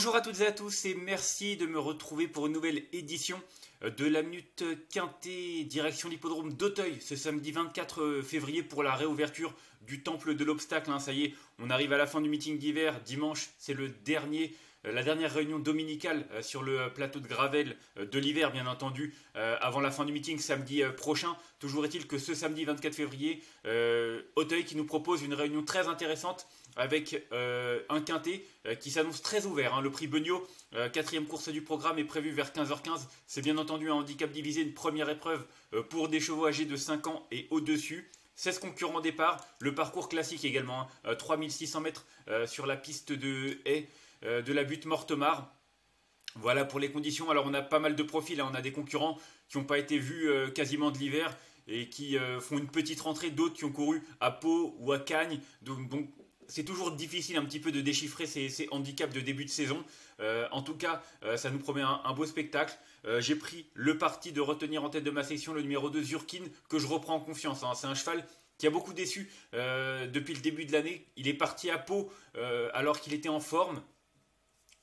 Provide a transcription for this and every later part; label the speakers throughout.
Speaker 1: Bonjour à toutes et à tous et merci de me retrouver pour une nouvelle édition de la Minute Quintée, direction l'hippodrome d'Auteuil, ce samedi 24 février pour la réouverture du Temple de l'Obstacle. Hein. Ça y est, on arrive à la fin du meeting d'hiver. Dimanche, c'est le dernier euh, la dernière réunion dominicale euh, sur le plateau de Gravel euh, de l'hiver, bien entendu, avant la fin du meeting samedi prochain. Toujours est-il que ce samedi 24 février, Auteuil qui nous propose une réunion très intéressante avec un quintet qui s'annonce très ouvert. Hein. Le prix Beugnot, quatrième course du programme, est prévu vers 15h15. C'est bien entendu un handicap divisé, une première épreuve pour des chevaux âgés de 5 ans et au-dessus. 16 concurrents départ, le parcours classique également, 3600 hein. mètres sur la piste de haie. Euh, de la butte Mortemar. Voilà pour les conditions. Alors on a pas mal de profils, hein. on a des concurrents qui n'ont pas été vus euh, quasiment de l'hiver et qui euh, font une petite rentrée, d'autres qui ont couru à Pau ou à Cagnes. Donc, c'est toujours difficile un petit peu de déchiffrer ces, handicaps de début de saison. en tout cas, ça nous promet un, beau spectacle. J'ai pris le parti de retenir en tête de ma section le numéro 2 Zurkin, que je reprends en confiance. Hein. C'est un cheval qui a beaucoup déçu depuis le début de l'année. Il est parti à Pau alors qu'il était en forme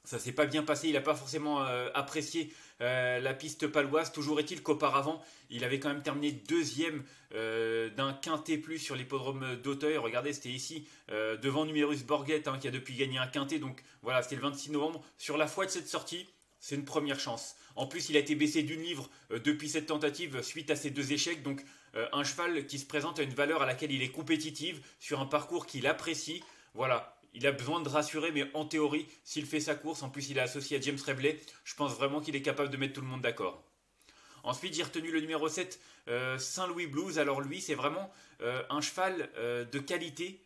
Speaker 1: ça s'est pas bien passé, il n'a pas forcément euh, apprécié euh, la piste paloise. Toujours est-il qu'auparavant, il avait quand même terminé deuxième euh, d'un quintet plus sur l'hippodrome d'Auteuil. Regardez, c'était ici, devant Numerus Borghet, hein, qui a depuis gagné un quintet. Donc voilà, c'était le 26 novembre. Sur la foi de cette sortie, c'est une première chance. En plus, il a été baissé d'une livre depuis cette tentative suite à ces deux échecs. Donc un cheval qui se présente à une valeur à laquelle il est compétitif, sur un parcours qu'il apprécie. Voilà, il a besoin de rassurer, mais en théorie, s'il fait sa course, en plus il est associé à James Rebley, je pense vraiment qu'il est capable de mettre tout le monde d'accord. Ensuite, j'ai retenu le numéro 7, euh, Saint-Louis Blues. Alors lui, c'est vraiment euh, un cheval euh, de qualité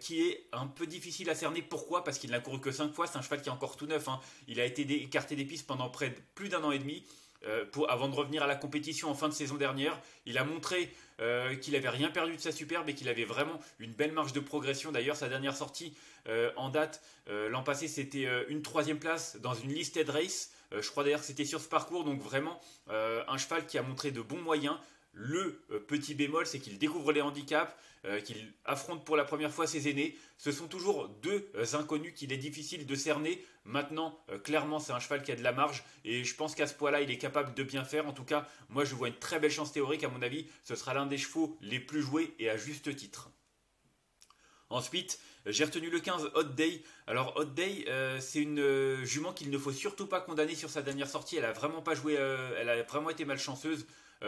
Speaker 1: qui est un peu difficile à cerner. Pourquoi? Parce qu'il n'a couru que 5 fois. C'est un cheval qui est encore tout neuf. Hein. Il a été écarté des pistes pendant près de plus d'un an et demi. Euh, avant de revenir à la compétition en fin de saison dernière. Il a montré euh, qu'il n'avait rien perdu de sa superbe et qu'il avait vraiment une belle marge de progression. D'ailleurs, sa dernière sortie euh, en date l'an passé, c'était une troisième place dans une listed race. je crois d'ailleurs que c'était sur ce parcours, donc vraiment un cheval qui a montré de bons moyens. Le petit bémol, c'est qu'il découvre les handicaps, qu'il affronte pour la première fois ses aînés. Ce sont toujours deux inconnus qu'il est difficile de cerner. Maintenant, euh, clairement, c'est un cheval qui a de la marge et je pense qu'à ce point-là, il est capable de bien faire. En tout cas, moi, je vois une très belle chance théorique. À mon avis, ce sera l'un des chevaux les plus joués et à juste titre. Ensuite, j'ai retenu le 15 Hot Day. Alors Hot Day, euh, c'est une euh, jument qu'il ne faut surtout pas condamner sur sa dernière sortie. Elle a vraiment pas joué, elle a vraiment été malchanceuse.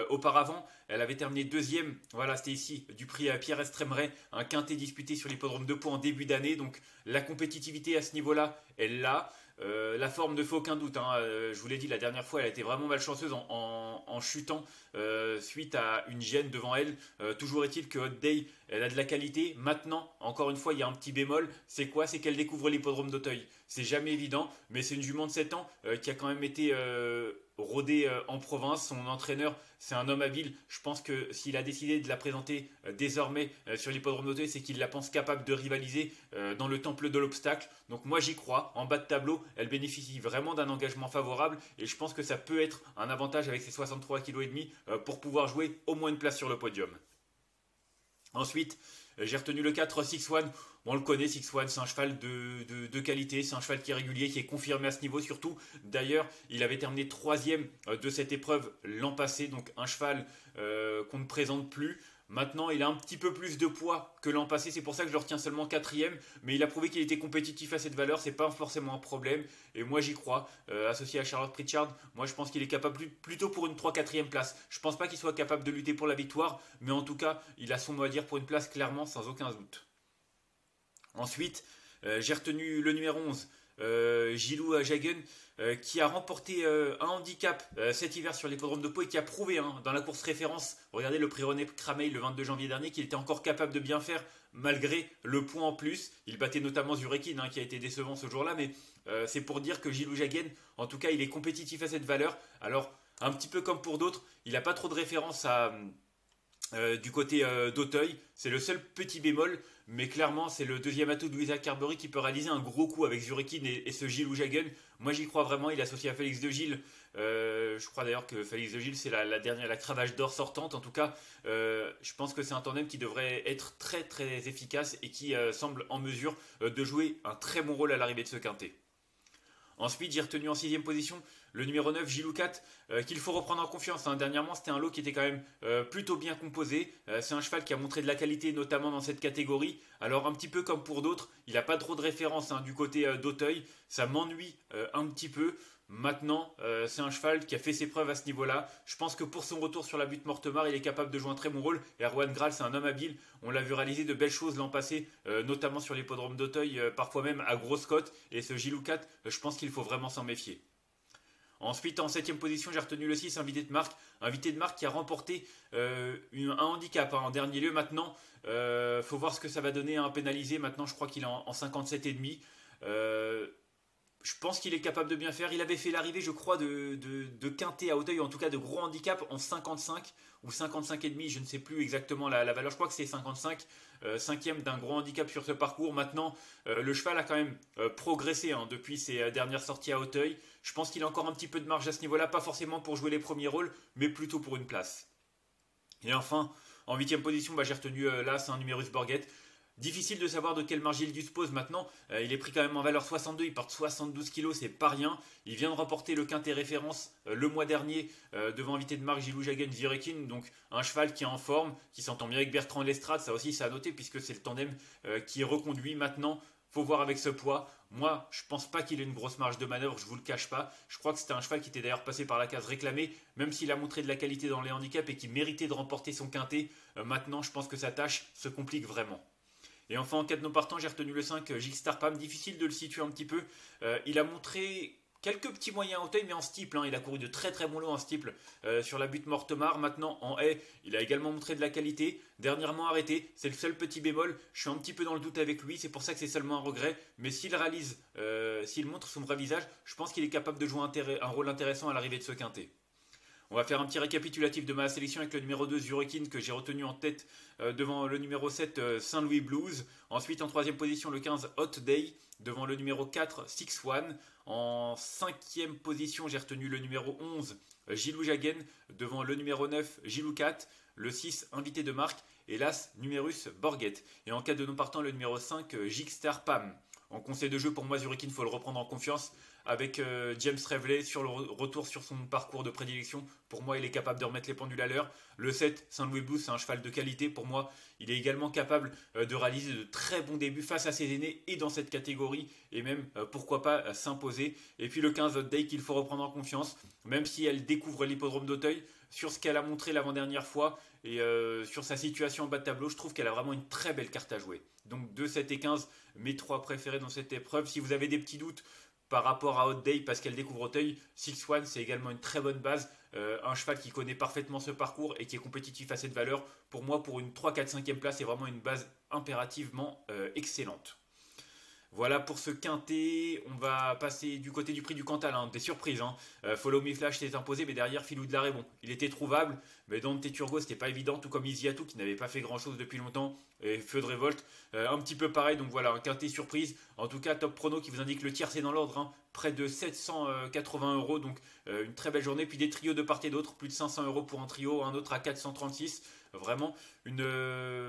Speaker 1: Auparavant, elle avait terminé deuxième, voilà, c'était ici, du prix à Pierre Estremeret, un quintet disputé sur l'hippodrome de Pau en début d'année. Donc la compétitivité à ce niveau-là, elle l'a. Euh, la forme ne fait aucun doute. Hein. Euh, je vous l'ai dit la dernière fois, elle a été vraiment malchanceuse en, chutant euh, suite à une gêne devant elle. toujours est-il que Hot Day, elle a de la qualité. Maintenant, encore une fois, il y a un petit bémol. C'est quoi? C'est qu'elle découvre l'hippodrome d'Auteuil. C'est jamais évident, mais c'est une jument de 7 ans qui a quand même été rodée en province. Son entraîneur, c'est un homme habile. Je pense que s'il a décidé de la présenter désormais sur l'hippodrome d'Auteuil, c'est qu'il la pense capable de rivaliser dans le temple de l'obstacle. Donc moi j'y crois. En bas de tableau, elle bénéficie vraiment d'un engagement favorable et je pense que ça peut être un avantage avec ses 63 kg euh, pour pouvoir jouer au moins une place sur le podium. Ensuite, euh, j'ai retenu le 4 Six One. on le connaît, Six One, c'est un cheval de, qualité, c'est un cheval qui est régulier, qui est confirmé à ce niveau surtout. D'ailleurs, il avait terminé troisième euh, de cette épreuve l'an passé, donc un cheval qu'on ne présente plus. Maintenant, il a un petit peu plus de poids que l'an passé, c'est pour ça que je le retiens seulement quatrième, mais il a prouvé qu'il était compétitif à cette valeur, c'est pas forcément un problème, et moi j'y crois. Euh, associé à Charlotte Pritchard, moi je pense qu'il est capable plutôt pour une 3-4ème place. Je pense pas qu'il soit capable de lutter pour la victoire, mais en tout cas, il a son mot à dire pour une place clairement, sans aucun doute. Ensuite, euh, j'ai retenu le numéro 11, euh, Gilou Jagen. Euh, qui a remporté euh, un handicap euh, cet hiver sur l'hippodrome de Pau et qui a prouvé hein, dans la course référence, regardez le prix René Crameil le 22 janvier dernier, qu'il était encore capable de bien faire malgré le point en plus. Il battait notamment Zurekin hein, qui a été décevant ce jour-là, mais c'est pour dire que Gilou Jagen, en tout cas, il est compétitif à cette valeur. Alors, un petit peu comme pour d'autres, il n'a pas trop de référence à euh, du côté euh, d'Auteuil. C'est le seul petit bémol, mais clairement, c'est le deuxième atout de Louisa Carberry qui peut réaliser un gros coup avec Zurikin et, ce Gilles Jagen. Moi, j'y crois vraiment. Il est associé à Félix de Gilles. Euh, je crois d'ailleurs que Félix de Gilles, c'est la, dernière, la cravache d'or sortante. En tout cas, je pense que c'est un tandem qui devrait être très très efficace et qui semble en mesure de jouer un très bon rôle à l'arrivée de ce quintet. Ensuite, j'ai retenu en sixième position le numéro 9, Giloukat, euh, qu'il faut reprendre en confiance. Hein. Dernièrement, c'était un lot qui était quand même euh, plutôt bien composé. Euh, c'est un cheval qui a montré de la qualité, notamment dans cette catégorie. Alors, un petit peu comme pour d'autres, il n'a pas trop de références hein, du côté d'Auteuil. Ça m'ennuie un petit peu. Maintenant, c'est un cheval qui a fait ses preuves à ce niveau-là. Je pense que pour son retour sur la butte Mortemar, il est capable de jouer un très bon rôle. Erwan Graal, c'est un homme habile. On l'a vu réaliser de belles choses l'an passé, notamment sur l'hippodrome d'Auteuil, parfois même à grosse cote. Et ce Giloukat, je pense qu'il faut vraiment s'en méfier. Ensuite, en septième position, j'ai retenu le 6, invité de marque. Invité de marque qui a remporté euh, un handicap hein, en dernier lieu. Maintenant, il euh, faut voir ce que ça va donner à un pénalisé. Maintenant, je crois qu'il est en, 57,5. Euh, je pense qu'il est capable de bien faire. Il avait fait l'arrivée, je crois, de, de, Quintet à Hauteuil, en tout cas de gros handicap en 55 ou 55,5, je ne sais plus exactement la, valeur. Je crois que c'est 55, euh, cinquième d'un gros handicap sur ce parcours. Maintenant, euh, le cheval a quand même euh, progressé hein, depuis ses dernières sorties à Hauteuil. Je pense qu'il a encore un petit peu de marge à ce niveau-là, pas forcément pour jouer les premiers rôles, mais plutôt pour une place. Et enfin, en huitième position, bah, j'ai retenu là, c'est un numerus Borgette. Difficile de savoir de quelle marge il dispose maintenant. Euh, il est pris quand même en valeur 62, il porte 72 kg, c'est pas rien. Il vient de remporter le quintet référence euh, le mois dernier euh, devant invité de marque Gilou Jagen Virekin. Donc un cheval qui est en forme, qui s'entend bien avec Bertrand Lestrade, ça aussi ça a noté puisque c'est le tandem qui est reconduit maintenant. Faut voir avec ce poids. Moi, je pense pas qu'il ait une grosse marge de manœuvre, je vous le cache pas. Je crois que c'était un cheval qui était d'ailleurs passé par la case réclamée, même s'il a montré de la qualité dans les handicaps et qui méritait de remporter son quintet. maintenant, je pense que sa tâche se complique vraiment. Et enfin, en cas de nos partants, j'ai retenu le 5, euh, Gilles Pam. Difficile de le situer un petit peu. Euh, il a montré quelques petits moyens en taille, mais en steeple. Hein. Il a couru de très très bons lots en steeple euh, sur la butte Mortemar. Maintenant, en haie, il a également montré de la qualité. Dernièrement arrêté, c'est le seul petit bémol. Je suis un petit peu dans le doute avec lui, c'est pour ça que c'est seulement un regret. Mais s'il réalise, s'il montre son vrai visage, je pense qu'il est capable de jouer un rôle intéressant à l'arrivée de ce quintet. On va faire un petit récapitulatif de ma sélection avec le numéro 2 Zurikin que j'ai retenu en tête euh, devant le numéro 7 euh, Saint-Louis Blues. Ensuite en troisième position le 15 Hot Day devant le numéro 4 Six One. En cinquième position j'ai retenu le numéro 11 euh, Gilou Jagen devant le numéro 9 Gilou 4. Le 6 invité de marque et l'As Numerus Borgette. Et en cas de non partant le numéro 5 Jigstar Pam. En conseil de jeu pour moi Zurikin faut le reprendre en confiance avec euh, James Reveley sur le retour sur son parcours de prédilection. Pour moi, il est capable de remettre les pendules à l'heure. Le 7, Saint-Louis Blues, c'est un cheval de qualité. Pour moi, il est également capable euh, de réaliser de très bons débuts face à ses aînés et dans cette catégorie. Et même, euh, pourquoi pas, s'imposer. Et puis le 15, Hot Day, qu'il faut reprendre en confiance. Même si elle découvre l'hippodrome d'Auteuil, sur ce qu'elle a montré l'avant-dernière fois et sur sa situation en bas de tableau, je trouve qu'elle a vraiment une très belle carte à jouer. Donc 2, 7 et 15, mes trois préférés dans cette épreuve. Si vous avez des petits doutes, par rapport à Hot Day parce qu'elle découvre Auteuil. Six One, c'est également une très bonne base. Euh, un cheval qui connaît parfaitement ce parcours et qui est compétitif à cette valeur. Pour moi, pour une 3, 4, 5e place, c'est vraiment une base impérativement euh, excellente. Voilà pour ce quintet. On va passer du côté du prix du Cantal. Hein. Des surprises. Hein. Euh, Follow Me Flash s'est imposé, mais derrière Filou de la bon. Il était trouvable, mais dans Turgo, c'était pas évident. Tout comme Isiatou, qui n'avait pas fait grand chose depuis longtemps. Et Feu de Révolte, euh, un petit peu pareil. Donc voilà, un quintet surprise. En tout cas, Top Prono qui vous indique le tiers, c'est dans l'ordre. Hein. Près de 780 euros. Donc euh, une très belle journée. Puis des trios de part et d'autre. Plus de 500 euros pour un trio. Un autre à 436. Vraiment une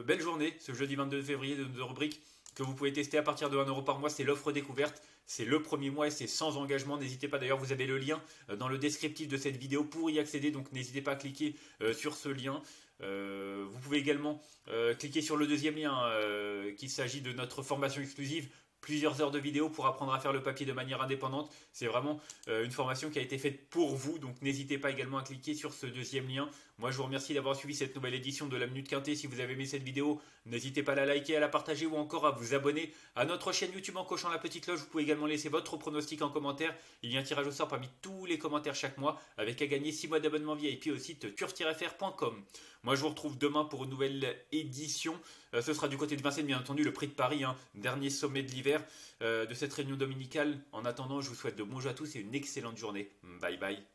Speaker 1: belle journée ce jeudi 22 février de, de rubrique que vous pouvez tester à partir de 1 euro par mois. C'est l'offre découverte. C'est le premier mois et c'est sans engagement. N'hésitez pas d'ailleurs, vous avez le lien euh, dans le descriptif de cette vidéo pour y accéder. Donc n'hésitez pas à cliquer euh, sur ce lien. Euh, vous pouvez également cliquer sur le deuxième lien, qu'il s'agit de notre formation exclusive plusieurs heures de vidéo pour apprendre à faire le papier de manière indépendante. C'est vraiment euh, une formation qui a été faite pour vous, donc n'hésitez pas également à cliquer sur ce deuxième lien. Moi, je vous remercie d'avoir suivi cette nouvelle édition de la Minute Quintée. Si vous avez aimé cette vidéo, n'hésitez pas à la liker, à la partager ou encore à vous abonner à notre chaîne YouTube en cochant la petite cloche. Vous pouvez également laisser votre pronostic en commentaire. Il y a un tirage au sort parmi tous les commentaires chaque mois avec à gagner 6 mois d'abonnement VIP au site turf-fr.com. Moi, je vous retrouve demain pour une nouvelle édition. Euh, ce sera du côté de Vincennes, bien entendu, le prix de Paris, hein, dernier sommet de l'hiver euh, de cette réunion dominicale. En attendant, je vous souhaite de bons jours à tous et une excellente journée. Bye bye.